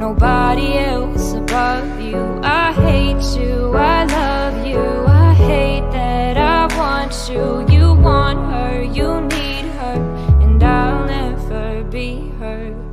nobody else above you. I hate you, I love you, I hate that I want you. You want her, you need her, and I'll never be her.